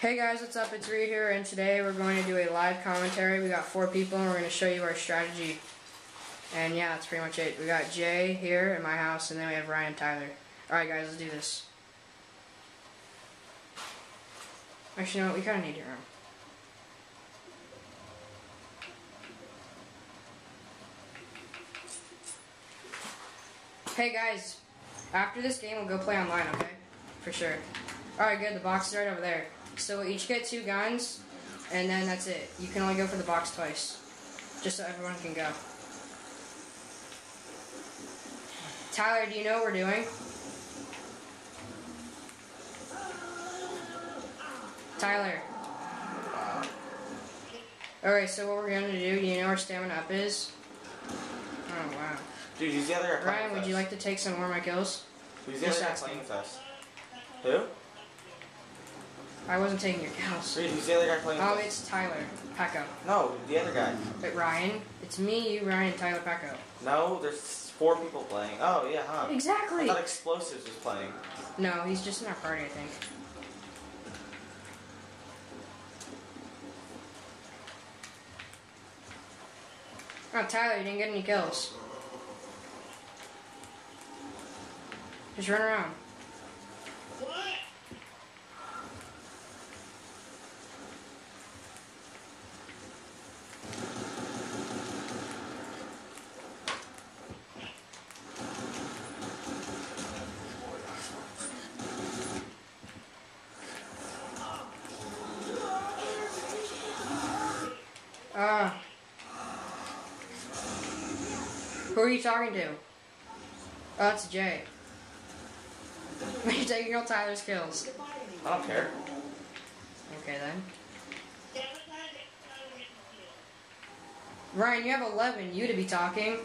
Hey guys, what's up? It's Reed here, and today we're going to do a live commentary. We got four people, and we're going to show you our strategy. And yeah, that's pretty much it. We got Jay here at my house, and then we have Ryan Tyler. Alright guys, let's do this. Actually, you know what? we kind of need your room. Hey guys, after this game, we'll go play online, okay? For sure. Alright, good. The box is right over there. So we each get two guns, and then that's it. You can only go for the box twice. Just so everyone can go. Tyler, do you know what we're doing? Tyler. Alright, so what we're gonna do, do you know where stamina up is? Oh wow. Dude, he's the other guy Ryan, would you like to take some more of my kills? Who's the other guy playing with us? Who? I wasn't taking your kills. Reed, who's the other guy playing Oh, with it's Tyler. Paco. No, the other guy. But Ryan, it's me, you, Ryan, Tyler, Paco. No, there's four people playing. Oh, yeah, huh? I Exactly. thought Explosives was playing. No, he's just in our party, I think. Oh, Tyler, you didn't get any kills. Just run around. Ah. Who are you talking to? Oh, that's Jay. Are You're taking all Tyler's kills. I don't care. Okay then. Ryan, you have 11. You to be talking.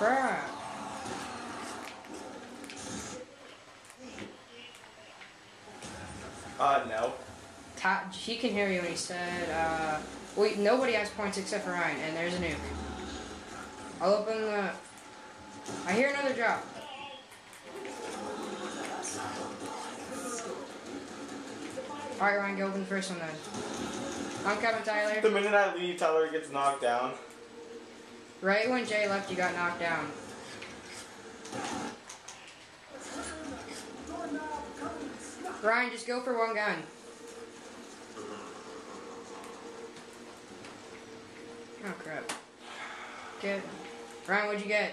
Crap. Uh, no. He can hear you when he said, uh, wait, nobody has points except for Ryan, and there's a nuke. I'll open the. I hear another drop. Alright, Ryan, go open the first one then. I'm coming, Tyler. The minute I leave, Tyler gets knocked down. Right when Jay left, you got knocked down. Ryan, just go for one gun. Oh crap. Get Ryan, what'd you get?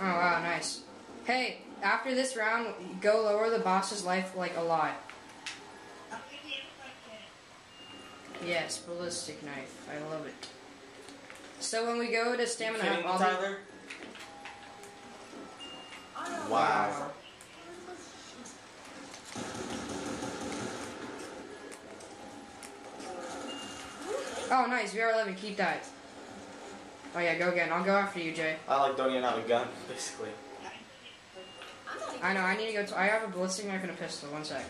Oh wow, nice. Hey, after this round, go lower the boss's life like a lot. Yes, ballistic knife. I love it. So when we go to stamina up, I'll be- Wow. Oh, nice. VR11. Keep that. Oh, yeah. Go again. I'll go after you, Jay. I like don't even have a gun, basically. I know. I need to go. To, I have a ballistic knife and a pistol. One sec.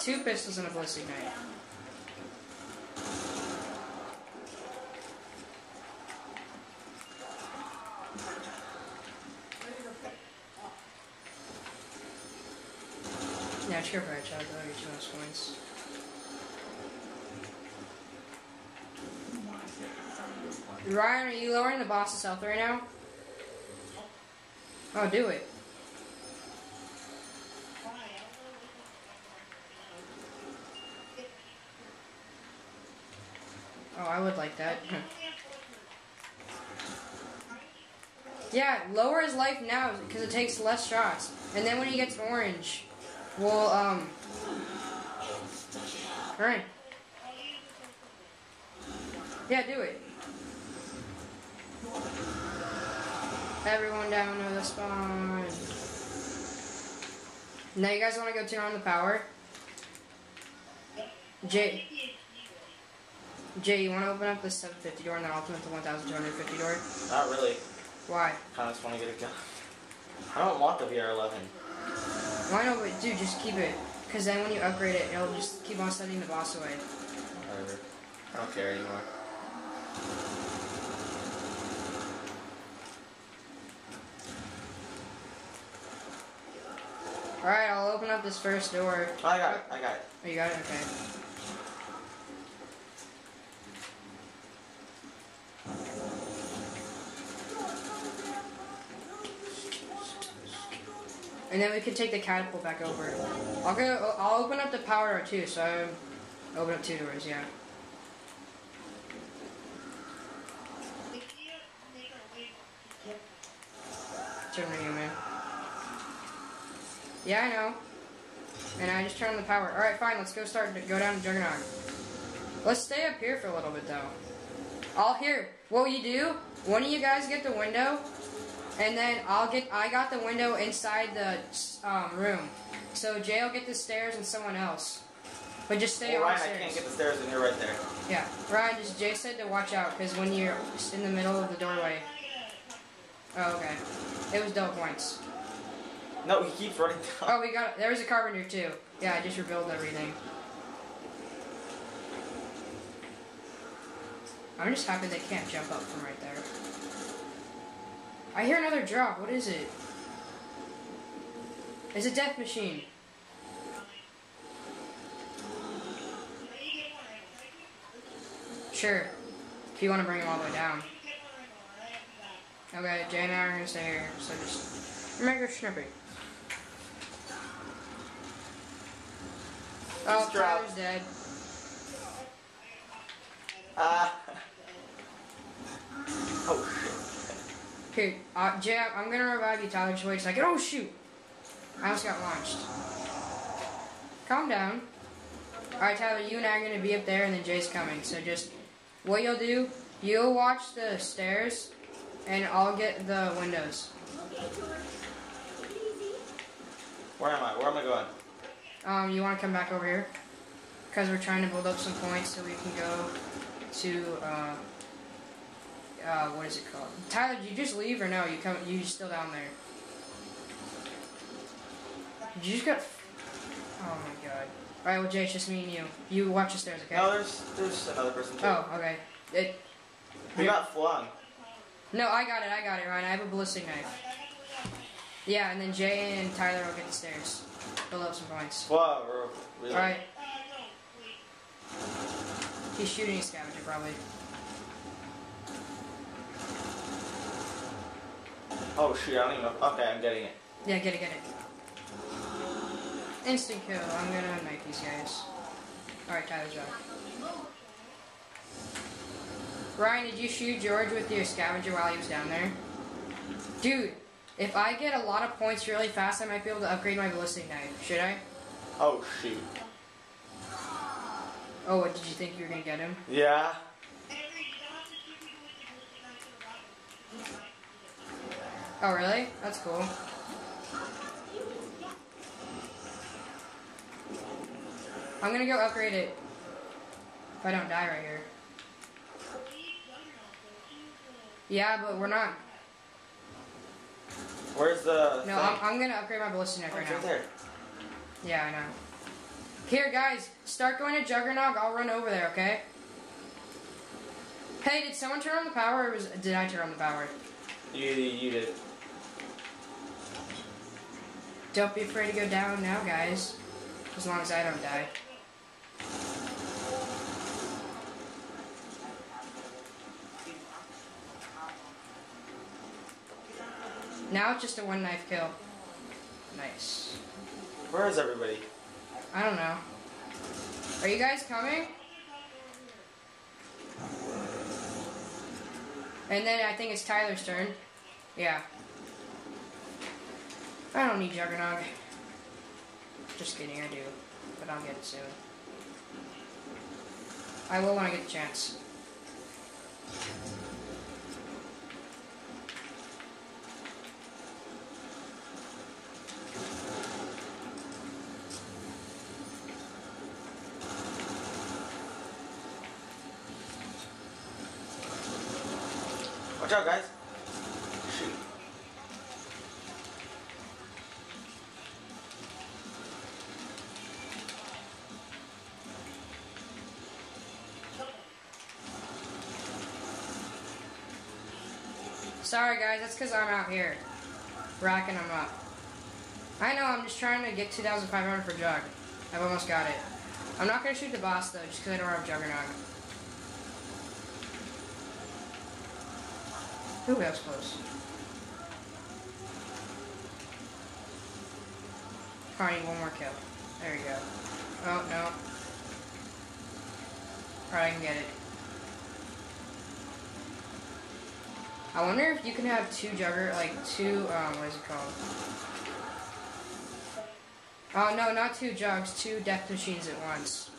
Two pistols and a ballistic knife. Yeah, cheer for a child. That'll get you most points. Ryan, are you lowering the boss's health right now? Oh, do it. Oh, I would like that. yeah, lower his life now because it takes less shots. And then when he gets orange, we'll, um... Alright. Yeah, do it. Everyone down to the spawn. Now you guys want to go turn on the power? Jay, Jay, you want to open up the 750 door and then I'll open up the 1250 door? Not really. Why? Kinda just wanna get a gun. I don't want the VR11. Why not? But dude, just keep it. Cause then when you upgrade it, it'll just keep on sending the boss away. Whatever. I don't care anymore. Alright, I'll open up this first door. Oh, I got it. I got it. Oh, you got it? Okay. And then we can take the catapult back over. I'll go. I'll open up the power door too. So open up two doors. Yeah. Turn the human. Yeah, I know. And I just turned on the power. Alright, fine, let's go start to go down to Juggernog. Let's stay up here for a little bit though. I'll hear what will you do, one of you guys get the window, and then I'll get I got the window inside the um, room. So Jay will get the stairs and someone else. But just stay Well, on Ryan, the I stairs. can't get the stairs and you're right there. Yeah. Ryan, just Jay said to watch out because when you're in the middle of the doorway. Oh, okay. It was double points. No, he keeps running down. Oh, we got. There was a carpenter too. Yeah, I just rebuilt everything. I'm just happy they can't jump up from right there. I hear another drop. What is it? It's a death machine. Sure. If you want to bring him all the way down. Okay, Jay and I are gonna stay here, so just make her snippy. Oh, He's. Tyler's dead. Ah. oh. Okay, uh, Jay, I'm gonna revive you, Tyler. Just wait a second. Oh shoot! I almost got launched. Calm down. Alright, Tyler, you and I are gonna be up there, and then Jay's coming. So just, what you'll do, you'll watch the stairs, and I'll get the windows. Where am I? Where am I going? Um, you wanna come back over here? Because we're trying to build up some points so we can go to, uh, uh, what is it called? Tyler, did you just leave or no? You come, you still down there? Did you just got? Oh my god! All right, well, Jay, it's just me and you. You watch the stairs, okay? No, there's there's another person too. Oh, okay. It. We got flung. No, I got it. I got it, Ryan. I have a ballistic knife. Yeah, and then Jay and Tyler will get the stairs. Build up some points. Wow, bro. Really? All right. He's shooting a scavenger, probably. Oh shoot, I don't even know. Okay, I'm getting it. Yeah, get it, get it. Instant kill. I'm gonna knife these guys. Alright, Tyler's up. Ryan, did you shoot George with your scavenger while he was down there? Dude, if I get a lot of points really fast, I might be able to upgrade my ballistic knife. Should I? Oh shoot. Oh, what, did you think you were gonna get him? Yeah. Oh, really? That's cool. I'm gonna go upgrade it. If I don't die right here. Yeah, but we're not. Where's the No? I'm, I'm gonna upgrade my ballistic knife Oh, right it's right now. there. Yeah, I know. Here, guys, start going to Juggernog. I'll run over there, okay? Hey, did someone turn on the power, or was, did I turn on the power? You you did. Don't be afraid to go down now, guys. As long as I don't die. Now it's just a one knife kill. Nice. Where is everybody? I don't know. Are you guys coming? And then I think it's Tyler's turn. Yeah. I don't need Juggernog. Just kidding, I do. But I'll get it soon. I will when I get the chance. Watch out, guys. Sorry guys, that's because I'm out here. Racking them up. I know, I'm just trying to get 2,500 for Jug. I've almost got it. I'm not going to shoot the boss though, just because I don't have Juggernog. Ooh, that was close. I need one more kill. There we go. Oh, no. I can get it. I wonder if you can have two jugger, like two, um, what is it called? Oh, no, not two jugs, two death machines at once.